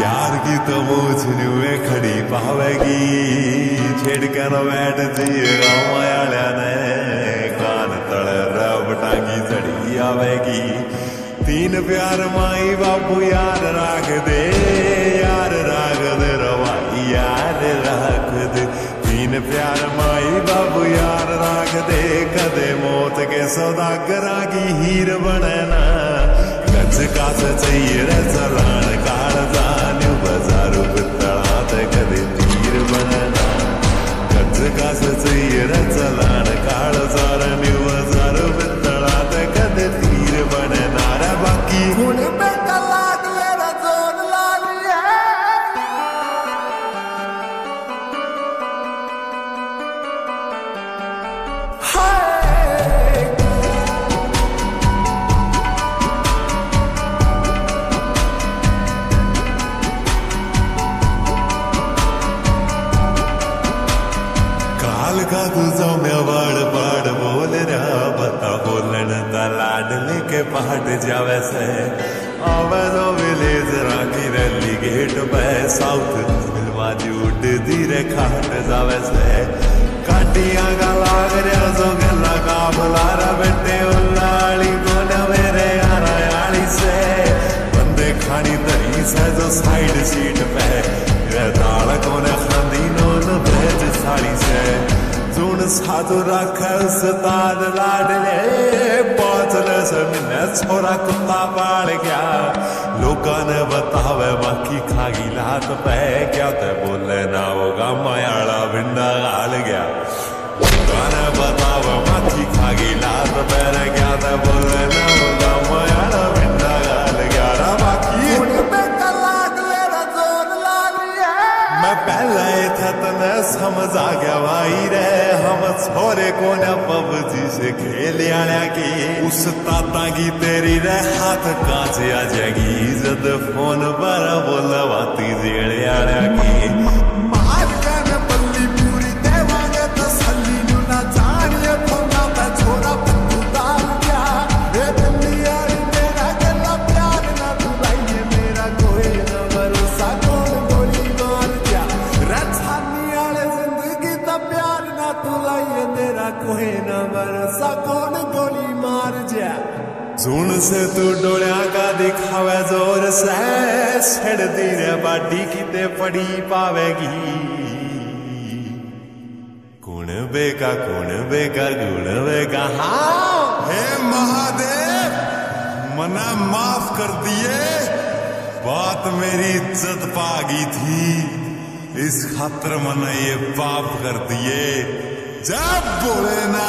यार की तो वे खड़ी पावेगी। बैठ जी ने कान तड़ रबटा की चढ़ी आवेगी। तीन प्यार माई बाबू यार राख दे। यार राख दे, रवाई यार राख दे। तीन प्यार माई बाबू यार राख दे कदे मौत के सौदागरा की हीर बनना। बने कस गज कास तुझो मैं वाड़ पाड़ बोल रहा बता बोलन ता लाड लेके पहाड़ जावे से। आवे तो विलेज राखी रैली गेट पे, साउथ फिल्मा जूट धीरे खाट जावे से। काटियाँ का लाग रहा सो गला का बुलारा बेटे उल्लाली कोने मेरे यारा याली से। बंदे खानी दरी से जो साइड सीट पे, रे दाल कोने खांदी नोन भेज साड़ी से। साधु रख उस्ताद लाडले पांचल से छोरा कुत्ता पाल गया। लोगों ने बतावे बाकी खागी लात पै क्या ते बोले, ना होगा, मायाड़ा भिंडा गाल गया। लोगों ने भाई रे, हम छोरे को पबजी से खेल आया की। उस ताता की तेरी रे, हाथ कांच आ जाएगी। जद फ़ोन पर बोलवाती जेड़े आया की। कोण गोली मार जा? सुन से तू डोलिया का दिखावे ज़ोर से छड़ दी रे बाडी किते पड़ी पावेगी। कुण बेगा कुण बेगा गुण बेगा हाँ हे महादेव मना माफ़ कर दिए। बात मेरी इज़्ज़त पागी थी इस खतर मना ये पाप कर दिए। जब बोले ना